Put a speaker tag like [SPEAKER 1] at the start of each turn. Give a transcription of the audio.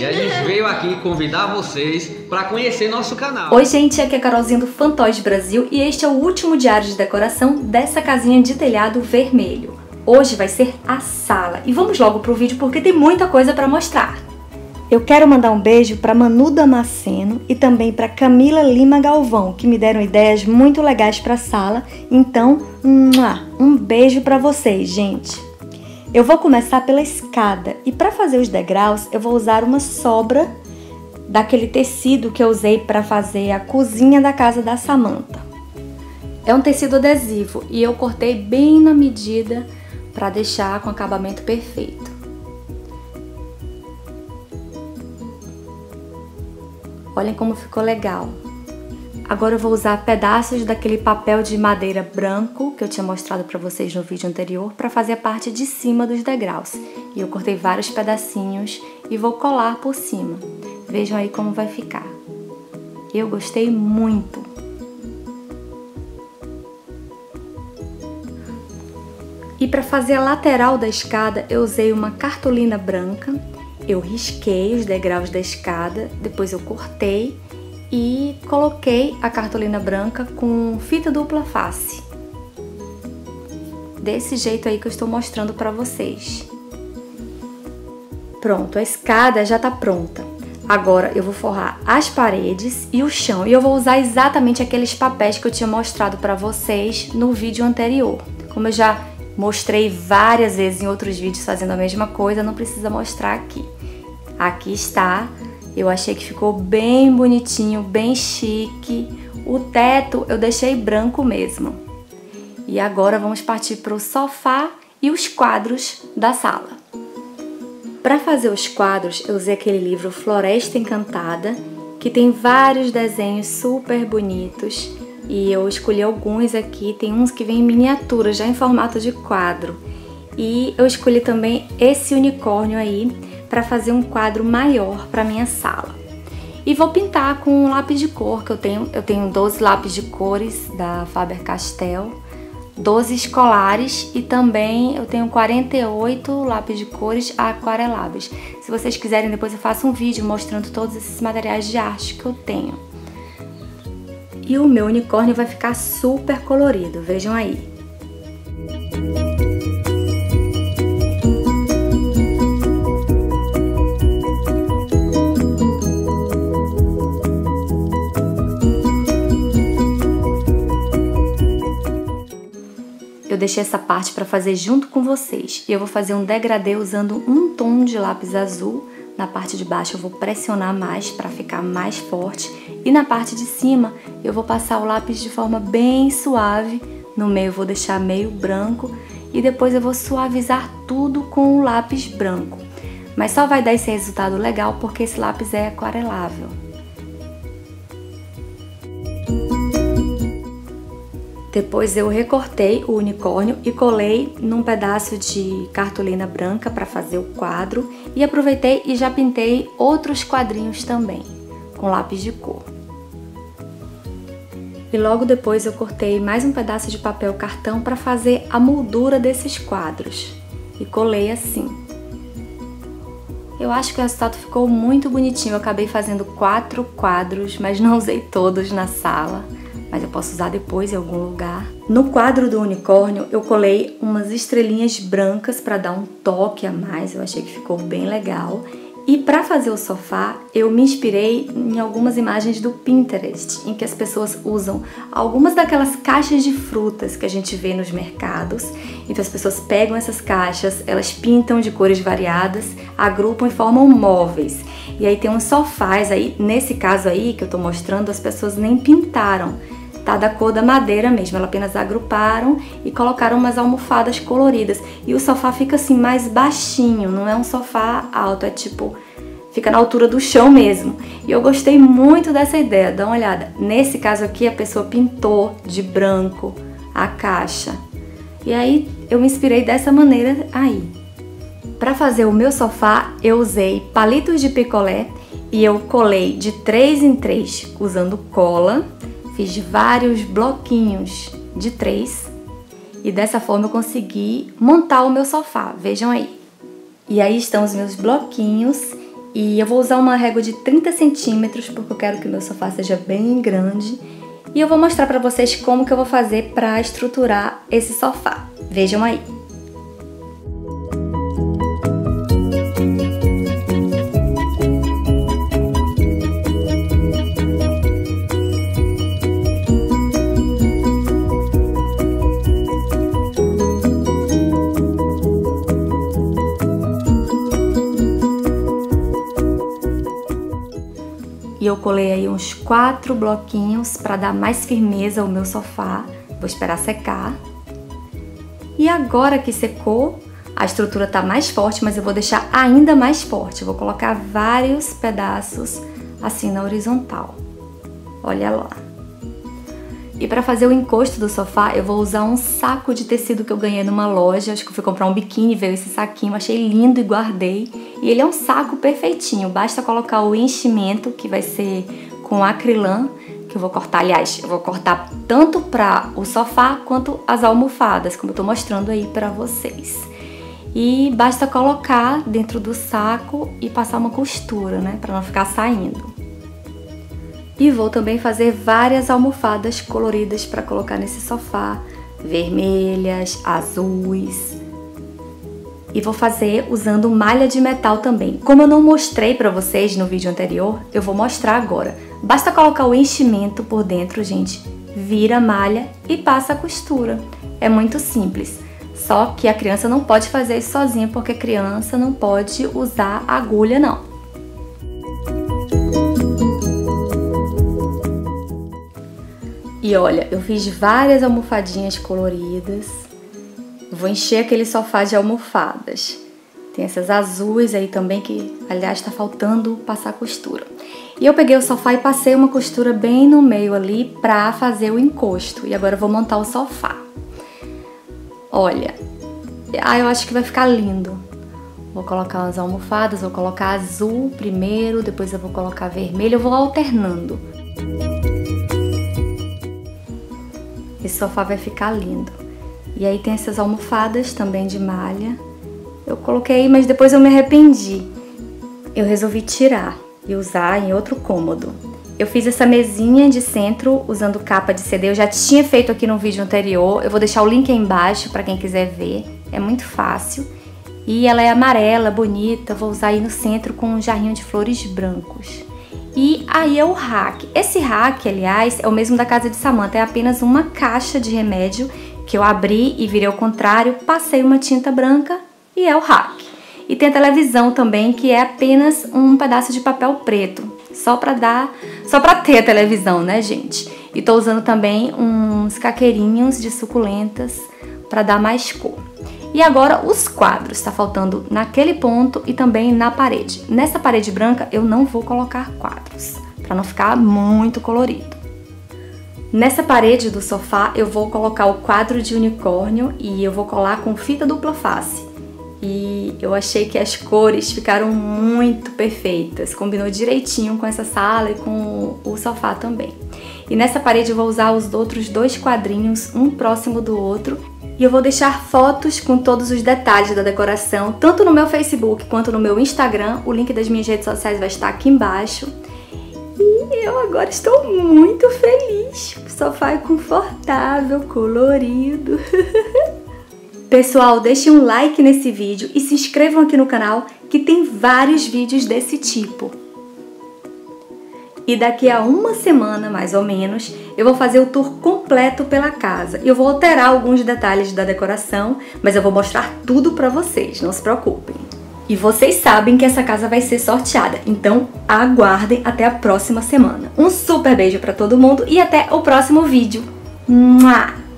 [SPEAKER 1] E a gente veio aqui convidar vocês para conhecer nosso canal.
[SPEAKER 2] Oi, gente, aqui é a Carolzinha do Fantoys Brasil e este é o último diário de decoração dessa casinha de telhado vermelho. Hoje vai ser a sala e vamos logo pro vídeo porque tem muita coisa para mostrar. Eu quero mandar um beijo para Manu Damasceno e também para Camila Lima Galvão, que me deram ideias muito legais para a sala. Então, um beijo para vocês, gente. Eu vou começar pela escada e para fazer os degraus eu vou usar uma sobra daquele tecido que eu usei para fazer a cozinha da casa da Samanta. É um tecido adesivo e eu cortei bem na medida para deixar com acabamento perfeito. Olhem como ficou legal. Agora eu vou usar pedaços daquele papel de madeira branco que eu tinha mostrado para vocês no vídeo anterior para fazer a parte de cima dos degraus. E eu cortei vários pedacinhos e vou colar por cima. Vejam aí como vai ficar. Eu gostei muito. E para fazer a lateral da escada, eu usei uma cartolina branca. Eu risquei os degraus da escada, depois eu cortei e coloquei a cartolina branca com fita dupla face. Desse jeito aí que eu estou mostrando para vocês. Pronto, a escada já está pronta. Agora eu vou forrar as paredes e o chão e eu vou usar exatamente aqueles papéis que eu tinha mostrado para vocês no vídeo anterior. Como eu já mostrei várias vezes em outros vídeos fazendo a mesma coisa, não precisa mostrar aqui. Aqui está eu achei que ficou bem bonitinho, bem chique. O teto eu deixei branco mesmo. E agora vamos partir para o sofá e os quadros da sala. Para fazer os quadros, eu usei aquele livro Floresta Encantada, que tem vários desenhos super bonitos. E eu escolhi alguns aqui, tem uns que vêm em miniatura, já em formato de quadro. E eu escolhi também esse unicórnio aí, para fazer um quadro maior para minha sala. E vou pintar com um lápis de cor que eu tenho. Eu tenho 12 lápis de cores da Faber-Castell, 12 escolares e também eu tenho 48 lápis de cores aquareláveis. Se vocês quiserem, depois eu faço um vídeo mostrando todos esses materiais de arte que eu tenho. E o meu unicórnio vai ficar super colorido, vejam aí. Deixei essa parte para fazer junto com vocês. E eu vou fazer um degradê usando um tom de lápis azul. Na parte de baixo eu vou pressionar mais para ficar mais forte. E na parte de cima eu vou passar o lápis de forma bem suave. No meio eu vou deixar meio branco. E depois eu vou suavizar tudo com o lápis branco. Mas só vai dar esse resultado legal porque esse lápis é aquarelável. Depois eu recortei o unicórnio e colei num pedaço de cartolina branca para fazer o quadro e aproveitei e já pintei outros quadrinhos também, com lápis de cor. E logo depois eu cortei mais um pedaço de papel cartão para fazer a moldura desses quadros e colei assim. Eu acho que o resultado ficou muito bonitinho, eu acabei fazendo quatro quadros, mas não usei todos na sala mas eu posso usar depois em algum lugar. No quadro do unicórnio eu colei umas estrelinhas brancas para dar um toque a mais, eu achei que ficou bem legal. E para fazer o sofá, eu me inspirei em algumas imagens do Pinterest, em que as pessoas usam algumas daquelas caixas de frutas que a gente vê nos mercados. Então as pessoas pegam essas caixas, elas pintam de cores variadas, agrupam e formam móveis. E aí tem uns sofás aí, nesse caso aí que eu tô mostrando, as pessoas nem pintaram tá da cor da madeira mesmo. Elas apenas agruparam e colocaram umas almofadas coloridas. E o sofá fica assim mais baixinho, não é um sofá alto, é tipo fica na altura do chão mesmo. E eu gostei muito dessa ideia. Dá uma olhada. Nesse caso aqui a pessoa pintou de branco a caixa. E aí eu me inspirei dessa maneira aí. Para fazer o meu sofá, eu usei palitos de picolé e eu colei de 3 em 3 usando cola Fiz vários bloquinhos de três e dessa forma eu consegui montar o meu sofá, vejam aí. E aí estão os meus bloquinhos E eu vou usar uma régua de 30 centímetros porque eu quero que o meu sofá seja bem grande. E eu vou mostrar para vocês como que eu vou fazer para estruturar esse sofá. Vejam aí. Colei aí uns quatro bloquinhos para dar mais firmeza ao meu sofá. Vou esperar secar. E agora que secou, a estrutura tá mais forte, mas eu vou deixar ainda mais forte. Eu vou colocar vários pedaços assim na horizontal. Olha lá. E para fazer o encosto do sofá, eu vou usar um saco de tecido que eu ganhei numa loja. Acho que eu fui comprar um biquíni, veio esse saquinho, achei lindo e guardei. E ele é um saco perfeitinho, basta colocar o enchimento, que vai ser com acrilã, que eu vou cortar, aliás, eu vou cortar tanto para o sofá quanto as almofadas, como eu tô mostrando aí para vocês. E basta colocar dentro do saco e passar uma costura, né, para não ficar saindo. E vou também fazer várias almofadas coloridas para colocar nesse sofá, vermelhas, azuis. E vou fazer usando malha de metal também. Como eu não mostrei para vocês no vídeo anterior, eu vou mostrar agora. Basta colocar o enchimento por dentro, gente, vira a malha e passa a costura. É muito simples. Só que a criança não pode fazer isso sozinha, porque a criança não pode usar agulha não. E olha, eu fiz várias almofadinhas coloridas. Vou encher aquele sofá de almofadas. Tem essas azuis aí também que, aliás, está faltando passar costura. E eu peguei o sofá e passei uma costura bem no meio ali pra fazer o encosto. E agora eu vou montar o sofá. Olha, ah, eu acho que vai ficar lindo. Vou colocar as almofadas, vou colocar azul primeiro, depois eu vou colocar vermelho, eu vou alternando. Esse sofá vai ficar lindo. E aí tem essas almofadas também de malha. Eu coloquei, mas depois eu me arrependi. Eu resolvi tirar e usar em outro cômodo. Eu fiz essa mesinha de centro usando capa de CD. Eu já tinha feito aqui no vídeo anterior. Eu vou deixar o link aí embaixo para quem quiser ver. É muito fácil. E ela é amarela, bonita. Vou usar aí no centro com um jarrinho de flores brancos. E aí é o hack. Esse hack, aliás, é o mesmo da casa de Samantha, é apenas uma caixa de remédio que eu abri e virei ao contrário, passei uma tinta branca e é o hack. E tem a televisão também, que é apenas um pedaço de papel preto, só para dar, só para ter a televisão, né, gente? E tô usando também uns caqueirinhos de suculentas para dar mais cor. E agora os quadros, está faltando naquele ponto e também na parede. Nessa parede branca eu não vou colocar quadros, para não ficar muito colorido. Nessa parede do sofá eu vou colocar o quadro de unicórnio e eu vou colar com fita dupla face. E eu achei que as cores ficaram muito perfeitas, combinou direitinho com essa sala e com o sofá também. E nessa parede eu vou usar os outros dois quadrinhos, um próximo do outro, e eu vou deixar fotos com todos os detalhes da decoração, tanto no meu Facebook quanto no meu Instagram. O link das minhas redes sociais vai estar aqui embaixo. E eu agora estou muito feliz. O sofá é confortável, colorido. Pessoal, deixem um like nesse vídeo e se inscrevam aqui no canal que tem vários vídeos desse tipo. E daqui a uma semana, mais ou menos, eu vou fazer o tour completo pela casa. Eu vou alterar alguns detalhes da decoração, mas eu vou mostrar tudo pra vocês, não se preocupem. E vocês sabem que essa casa vai ser sorteada, então aguardem até a próxima semana. Um super beijo pra todo mundo e até o próximo vídeo. Mua!